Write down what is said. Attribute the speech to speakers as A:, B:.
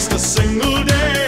A: Just a single day.